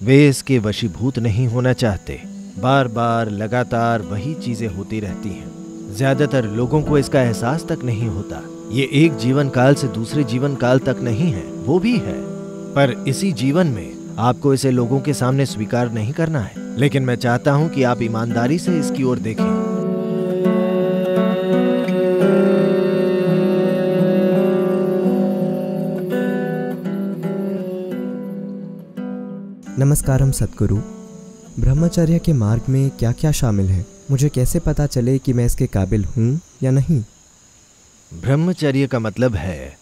वे इसके वशीभूत नहीं होना चाहते। बार बार लगातार वही चीज़ें होती रहती हैं। ज़्यादातर लोगों को इसका एहसास तक नहीं होता। ये एक जीवन काल से दूसरे जीवन काल तक नहीं है, वो भी है। पर इसी जीवन में आपको इसे लोगों के सामने स्वीकार नहीं करना है। लेकिन मैं चाहता हूँ कि आप ईमानदारी से इसकी ओर देखें। नमस्कारम सतगुरु। ब्रह्मचर्य के मार्ग में क्या क्या शामिल है? मुझे कैसे पता चले कि मैं इसके काबिल हूँ या नहीं? ब्रह्मचर्य का मतलब है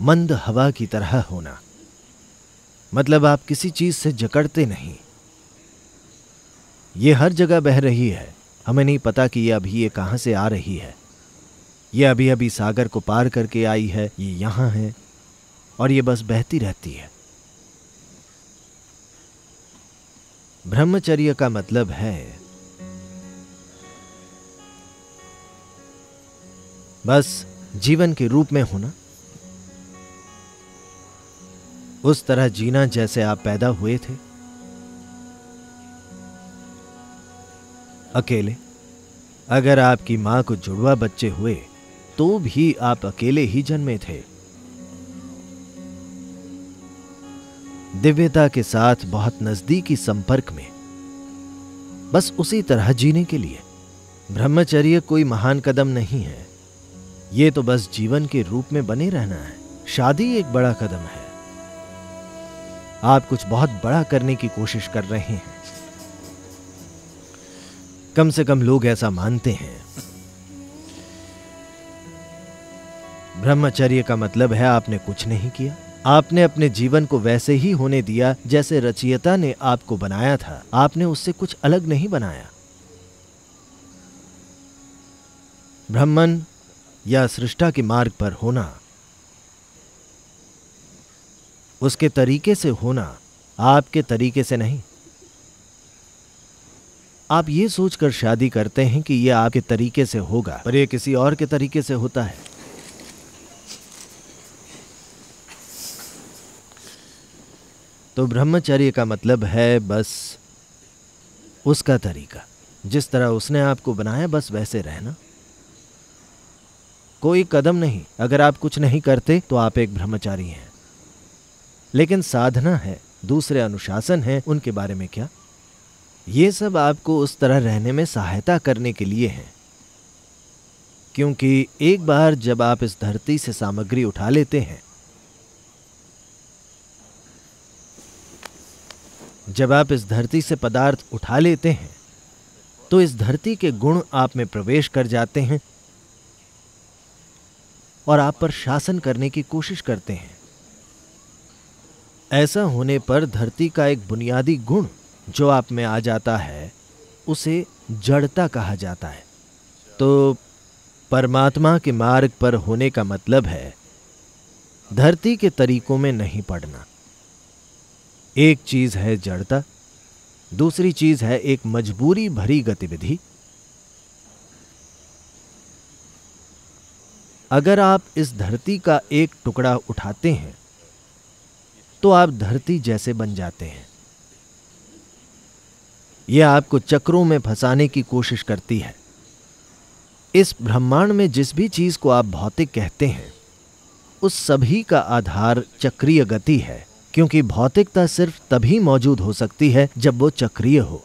मंद हवा की तरह होना। मतलब आप किसी चीज़ से जकड़ते नहीं। ये हर जगह बह रही है। हमें नहीं पता कि ये अभी ये कहाँ से आ रही है। ये अभी अभी सागर को पार करके आई है, ये यहाँ है, और ये बस बहती रहती है। ब्रह्मचर्य का मतलब है। बस जीवन के रूप में होना। उस तरह जीना जैसे आप पैदा हुए थे। अकेले। अगर आपकी माँ को जुड़वा बच्चे हुए तो भी आप अकेले ही जन्मे थे। दिव्यता के साथ बहुत नजदीकी संपर्क में। बस उसी तरह जीने के लिए। ब्रह्मचर्य कोई महान कदम नहीं है। ये तो बस जीवन के रूप में बने रहना है। शादी एक बड़ा कदम है। आप कुछ बहुत बड़ा करने की कोशिश कर रहे हैं। कम से कम लोग ऐसा मानते हैं। ब्रह्मचर्य का मतलब है आपने कुछ नहीं किया। आपने अपने जीवन को वैसे ही होने दिया जैसे रचयिता ने आपको बनाया था। आपने उससे कुछ अलग नहीं बनाया। ब्राह्मण या सृष्टा के मार्ग पर होना। उसके तरीके से होना आपके तरीके से नहीं। आप ये सोचकर शादी करते हैं कि यह आपके तरीके से होगा, पर यह किसी और के तरीके से होता है। तो ब्रह्मचर्य का मतलब है बस उसका तरीका। जिस तरह उसने आपको बनाया, बस वैसे रहना। कोई कदम नहीं। अगर आप कुछ नहीं करते तो आप एक ब्रह्मचारी हैं। लेकिन साधना है, दूसरे अनुशासन है, उनके बारे में क्या? ये सब आपको उस तरह रहने में सहायता करने के लिए है। क्योंकि एक बार जब आप इस धरती से सामग्री उठा लेते हैं जब आप इस धरती से पदार्थ उठा लेते हैं तो इस धरती के गुण आप में प्रवेश कर जाते हैं और आप पर शासन करने की कोशिश करते हैं। ऐसा होने पर धरती का एक बुनियादी गुण जो आप में आ जाता है, उसे जड़ता कहा जाता है। तो परमात्मा के मार्ग पर होने का मतलब है, धरती के तरीकों में नहीं पड़ना। एक चीज़ है जड़ता, दूसरी चीज़ है एक मजबूरी भरी गतिविधि। अगर आप इस धरती का एक टुकड़ा उठाते हैं तो आप धरती जैसे बन जाते हैं। यह आपको चक्रों में फंसाने की कोशिश करती है। इस ब्रह्मांड में जिस भी चीज़ को आप भौतिक कहते हैं, उस सभी का आधार चक्रीय गति है। क्योंकि भौतिकता सिर्फ़ तभी मौजूद हो सकती है जब वो चक्रीय हो।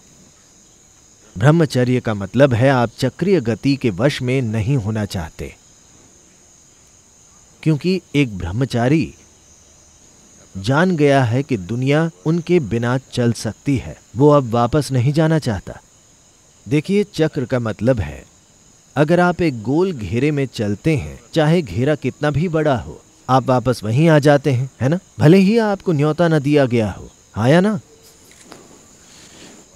ब्रह्मचर्य का मतलब है आप चक्रीय गति के वश में नहीं होना चाहते। क्योंकि एक ब्रह्मचारी जान गया है कि दुनिया उनके बिना चल सकती है, वो अब वापस नहीं जाना चाहता। देखिए, चक्र का मतलब है, अगर आप एक गोल घेरे में चलते हैं, चाहे घेरा कितना भी बड़ा हो आप वापस वहीं आ जाते हैं, है ना? भले ही आपको न्योता न दिया गया हो आया ना?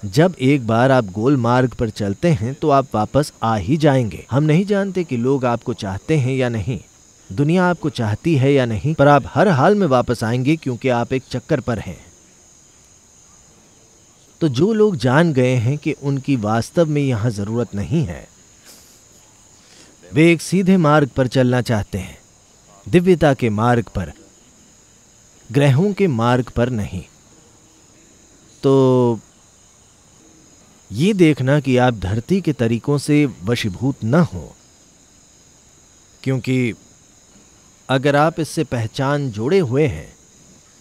जब एक बार आप गोल मार्ग पर चलते हैं तो आप वापस आ ही जाएँगे। हम नहीं जानते कि लोग आपको चाहते हैं या नहीं। दुनिया आपको चाहती है या नहीं, पर आप हर हाल में वापस आएँगे क्योंकि आप एक चक्कर पर हैं। तो जो लोग जान गए हैं कि उनकी वास्तव में यहाँ ज़रूरत नहीं है, वे एक सीधे मार्ग पर चलना चाहते हैं। दिव्यता के मार्ग पर, ग्रहों के मार्ग पर नहीं। तो ये देखना कि आप धरती के तरीकों से वशीभूत न हो, क्योंकि अगर आप इससे पहचान जोड़े हुए हैं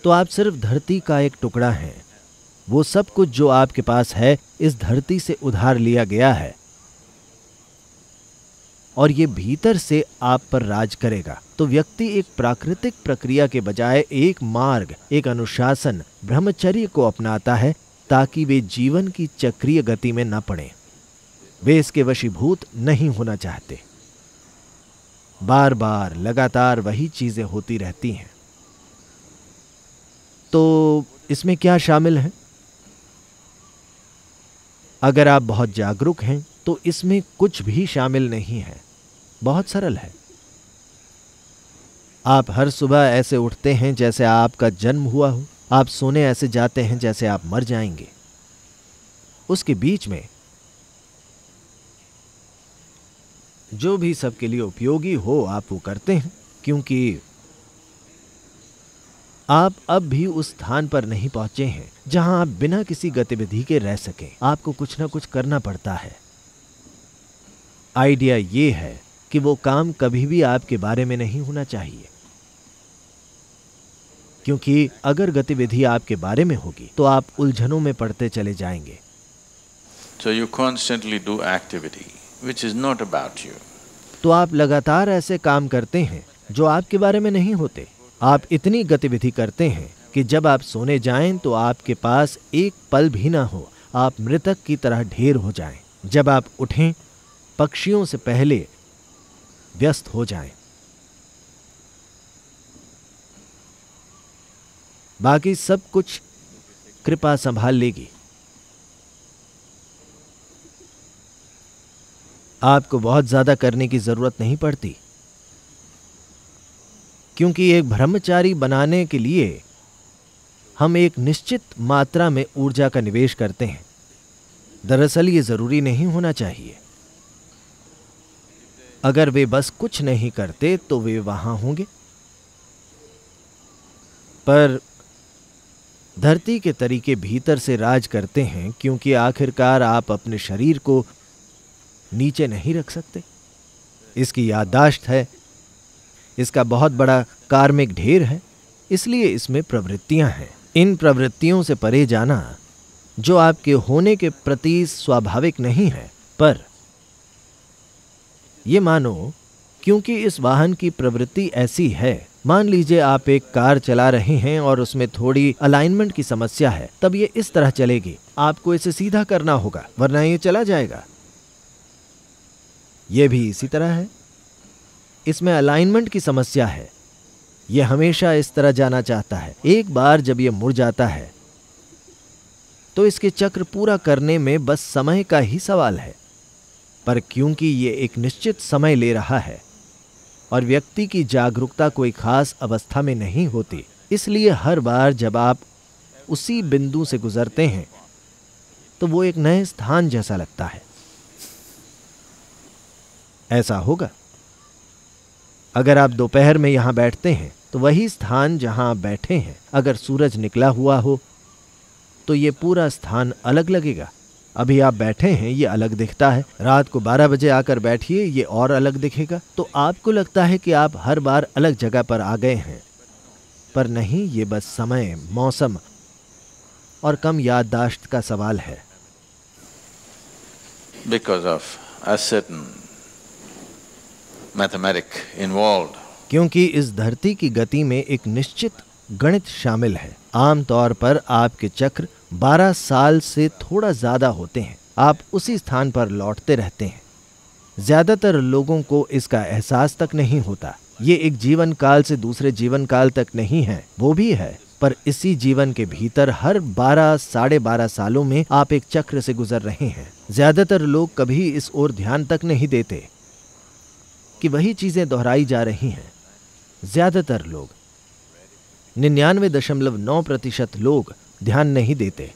तो आप सिर्फ़ धरती का एक टुकड़ा हैं। वो सब कुछ जो आपके पास है, इस धरती से उधार लिया गया है। और ये भीतर से आप पर राज करेगा। तो व्यक्ति एक प्राकृतिक प्रक्रिया के बजाय एक मार्ग, एक अनुशासन, ब्रह्मचर्य को अपनाता है, ताकि वे जीवन की चक्रीय गति में न पड़े। वे इसके वशीभूत नहीं होना चाहते। बार बार लगातार वही चीज़ें होती रहती हैं। तो इसमें क्या शामिल है? अगर आप बहुत जागरूक हैं तो इसमें कुछ भी शामिल नहीं है। बहुत सरल है। आप हर सुबह ऐसे उठते हैं जैसे आपका जन्म हुआ हो। आप सोने ऐसे जाते हैं जैसे आप मर जाएँगे। उसके बीच में जो भी सबके लिए उपयोगी हो, आप वो करते हैं, क्योंकि आप अब भी उस स्थान पर नहीं पहुँचे हैं, जहाँ आप बिना किसी गतिविधि के रह सकें। आपको कुछ ना कुछ करना पड़ता है। आइडिया ये है कि वो काम कभी भी आपके बारे में नहीं होना चाहिए। क्योंकि अगर गतिविधि आपके बारे में होगी तो आप उलझनों में पड़ते चले जाएँगे। So you constantly do activity which is not about you. तो आप लगातार ऐसे काम करते हैं जो आपके बारे में नहीं होते। आप इतनी गतिविधि करते हैं कि जब आप सोने जाएँ तो आपके पास एक पल भी ना हो। आप मृतक की तरह ढेर हो जाएँ। जब आप उठें पक्षियों से पहले व्यस्त हो जाएँ। बाकी सब कुछ कृपा संभाल लेगी। आपको बहुत ज़्यादा करने की ज़रूरत नहीं पड़ती। क्योंकि एक ब्रह्मचारी बनाने के लिए हम एक निश्चित मात्रा में ऊर्जा का निवेश करते हैं। दरअसल ये ज़रूरी नहीं होना चाहिए। अगर वे बस कुछ नहीं करते तो वे वहाँ होंगे। पर धरती के तरीके भीतर से राज करते हैं, क्योंकि आखिरकार आप अपने शरीर को नीचे नहीं रख सकते। इसकी याददाश्त है। इसका बहुत बड़ा कार्मिक ढेर है। इसलिए इसमें प्रवृत्तियाँ हैं। इन प्रवृत्तियों से परे जाना, जो आपके होने के प्रति स्वाभाविक नहीं है, पर ये मानो, क्योंकि इस वाहन की प्रवृत्ति ऐसी है। मान लीजिए आप एक कार चला रहे हैं और उसमें थोड़ी अलाइनमेंट की समस्या है, तब ये इस तरह चलेगी। आपको इसे सीधा करना होगा, वरना ये चला जाएगा। यह भी इसी तरह है। इसमें अलाइनमेंट की समस्या है। यह हमेशा इस तरह जाना चाहता है। एक बार जब यह मुड़ जाता है तो इसके चक्र पूरा करने में बस समय का ही सवाल है। पर क्योंकि ये एक निश्चित समय ले रहा है और व्यक्ति की जागरूकता कोई खास अवस्था में नहीं होती। इसलिए हर बार जब आप उसी बिंदु से गुजरते हैं तो वो एक नए स्थान जैसा लगता है। ऐसा होगा। अगर आप दोपहर में यहाँ बैठते हैं तो वही स्थान जहाँ आप बैठे हैं। अगर सूरज निकला हुआ हो तो ये पूरा स्थान अलग लगेगा। अभी आप बैठे हैं ये अलग दिखता है। रात को 12 बजे आकर बैठिए ये और अलग दिखेगा। तो आपको लगता है कि आप हर बार अलग जगह पर आ गए हैं। पर नहीं ये बस समय मौसम और कम याददाश्त का सवाल है। A certain mathematic involved. क्योंकि इस धरती की गति में एक निश्चित गणित शामिल है। आमतौर पर आपके चक्र 12 साल से थोड़ा ज़्यादा होते हैं। आप उसी स्थान पर लौटते रहते हैं। ज़्यादातर लोगों को इसका एहसास तक नहीं होता। ये एक जीवन काल से दूसरे जीवन काल तक नहीं है, वो भी है। पर इसी जीवन के भीतर हर 12 साढ़े बारह सालों में आप एक चक्र से गुजर रहे हैं। ज़्यादातर लोग कभी इस ओर ध्यान तक नहीं देते कि वही चीज़ें दोहराई जा रही हैं। ज़्यादातर लोग, निन्यानवे दशमलव नौ प्रतिशत लोग ध्यान नहीं देते।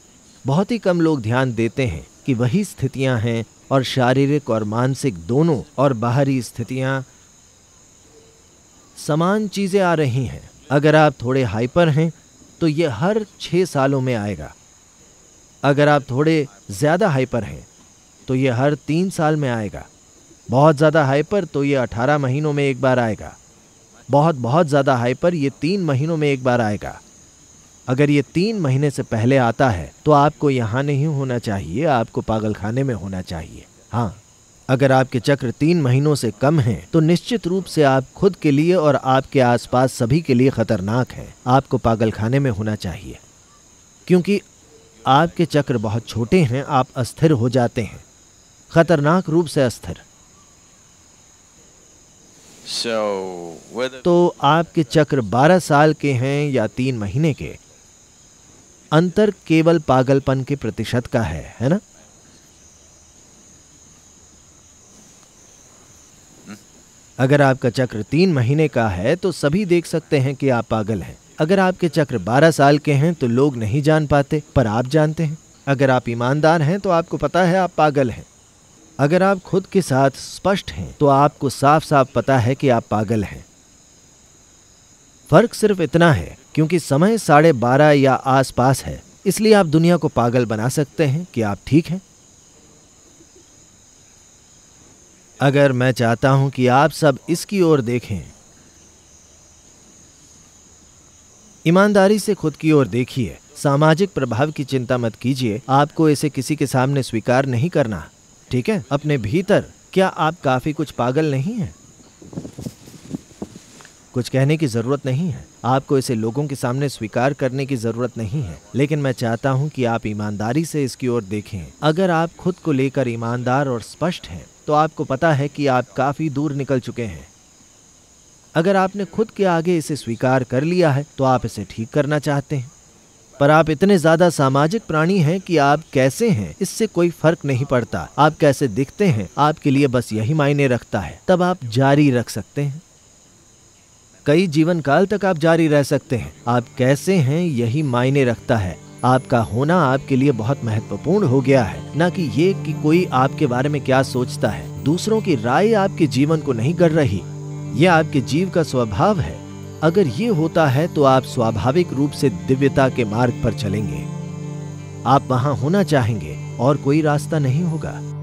बहुत ही कम लोग ध्यान देते हैं कि वही स्थितियाँ हैं और शारीरिक और मानसिक दोनों और बाहरी स्थितियाँ समान चीज़ें आ रही हैं। अगर आप थोड़े हाइपर हैं तो ये हर छह सालों में आएगा। अगर आप थोड़े ज़्यादा हाइपर हैं तो ये हर तीन साल में आएगा। बहुत ज़्यादा हाइपर तो ये अठारह महीनों में एक बार आएगा। बहुत बहुत ज़्यादा हाइपर, ये तीन महीनों में एक बार आएगा। अगर ये तीन महीने से पहले आता है तो आपको यहाँ नहीं होना चाहिए आपको पागल खाने में होना चाहिए। हाँ अगर आपके चक्र तीन महीनों से कम हैं तो निश्चित रूप से आप खुद के लिए और आपके आसपास सभी के लिए खतरनाक हैं। आपको पागल खाने में होना चाहिए। क्योंकि आपके चक्र बहुत छोटे हैं आप अस्थिर हो जाते हैं। खतरनाक रूप से अस्थिर। तो आपके चक्र 12 साल के हैं या तीन महीने के अंतर केवल पागलपन के प्रतिशत का है है ना? अगर आपका चक्र तीन महीने का है तो सभी देख सकते हैं कि आप पागल हैं। अगर आपके चक्र 12 साल के हैं तो लोग नहीं जान पाते, पर आप जानते हैं। अगर आप ईमानदार हैं तो आपको पता है आप पागल हैं। अगर आप खुद के साथ स्पष्ट हैं तो आपको साफ़ साफ़ पता है कि आप पागल हैं। फ़र्क सिर्फ़ इतना है क्योंकि समय साढ़े बारह या आसपास है। इसलिए आप दुनिया को पागल बना सकते हैं कि आप ठीक हैं। अगर मैं चाहता हूँ कि आप सब इसकी ओर देखें। ईमानदारी से खुद की ओर देखिए। सामाजिक प्रभाव की चिंता मत कीजिए। आपको इसे किसी के सामने स्वीकार नहीं करना। ठीक है? अपने भीतर क्या आप काफ़ी कुछ पागल नहीं हैं? कुछ कहने की ज़रूरत नहीं है। आपको इसे लोगों के सामने स्वीकार करने की ज़रूरत नहीं है। लेकिन मैं चाहता हूँ कि आप ईमानदारी से इसकी ओर देखें। अगर आप खुद को लेकर ईमानदार और स्पष्ट हैं तो आपको पता है कि आप काफ़ी दूर निकल चुके हैं। अगर आपने खुद के आगे इसे स्वीकार कर लिया है तो आप इसे ठीक करना चाहते हैं। पर आप इतने ज़्यादा सामाजिक प्राणी हैं कि आप कैसे हैं, इससे कोई फ़र्क नहीं पड़ता। आप कैसे दिखते हैं, आपके लिए बस यही मायने रखता है। तब आप जारी रख सकते हैं। कई जीवन काल तक आप जारी रह सकते हैं। आप कैसे हैं, यही मायने रखता है। आपका होना आपके लिए बहुत महत्वपूर्ण हो गया है। न कि ये कि कोई आपके बारे में क्या सोचता है। दूसरों की राय आपके जीवन को नहीं कर रही। ये आपके जीव का स्वभाव है। अगर ये होता है तो आप स्वाभाविक रूप से दिव्यता के मार्ग पर चलेंगे। आप वहाँ होना चाहेंगे और कोई रास्ता नहीं होगा।